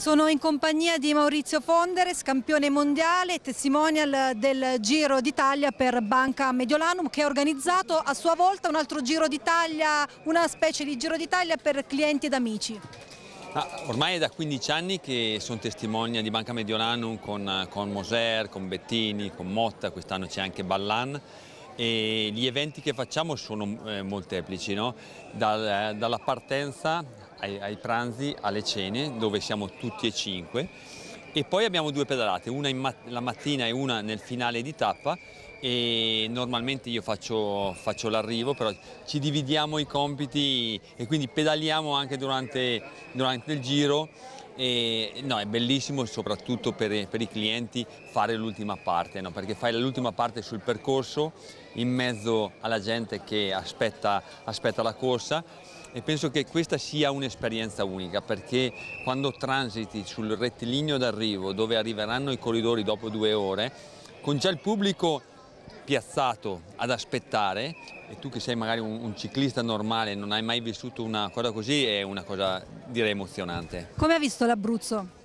Sono in compagnia di Maurizio Fondere, scampione mondiale e testimonial del Giro d'Italia per Banca Mediolanum che ha organizzato a sua volta un altro Giro d'Italia, una specie di Giro d'Italia per clienti ed amici. Ah, ormai è da 15 anni che sono testimonia di Banca Mediolanum con, con Moser, con Bettini, con Motta, quest'anno c'è anche Ballan e gli eventi che facciamo sono eh, molteplici, no? Dal, dalla partenza ai, ai, pranzi, alle cene, dove siamo tutti e cinque, e poi abbiamo due pedalate, una mat la mattina e una nel finale di tappa, e normalmente io faccio, faccio l'arrivo, però ci dividiamo i compiti e quindi pedaliamo anche durante, durante il giro e, no, è bellissimo soprattutto per, per i clienti fare l'ultima parte, no? perché fai l'ultima parte sul percorso in mezzo alla gente che aspetta, aspetta la corsa e penso che questa sia un'esperienza unica perché quando transiti sul rettilineo d'arrivo dove arriveranno i corridori dopo due ore, con già il pubblico piazzato ad aspettare e tu che sei magari un, un ciclista normale non hai mai vissuto una cosa così è una cosa direi emozionante. Come ha visto l'Abruzzo?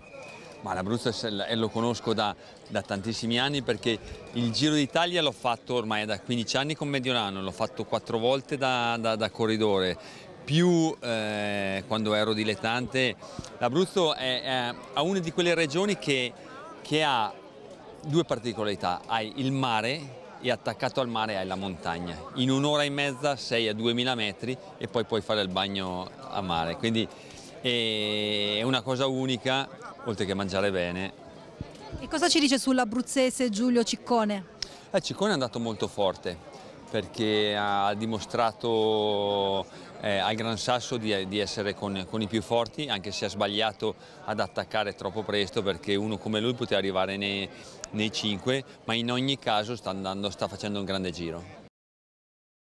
Ma l'Abruzzo lo conosco da, da, tantissimi anni perché il Giro d'Italia l'ho fatto ormai da 15 anni con Mediolano, l'ho fatto quattro volte da, da, da corridore, più eh, quando ero dilettante. L'Abruzzo ha una di quelle regioni che, che ha due particolarità, hai il mare e attaccato al mare hai la montagna. In un'ora e mezza sei a 2000 metri e poi puoi fare il bagno a mare, quindi è una cosa unica, oltre che mangiare bene. E cosa ci dice sull'abruzzese Giulio Ciccone? Eh, Ciccone è andato molto forte perché ha dimostrato eh, al Gran Sasso di, di essere con, con, i più forti, anche se ha sbagliato ad attaccare troppo presto perché uno come lui poteva arrivare nei, nei 5, ma in ogni caso sta, andando, sta facendo un grande giro.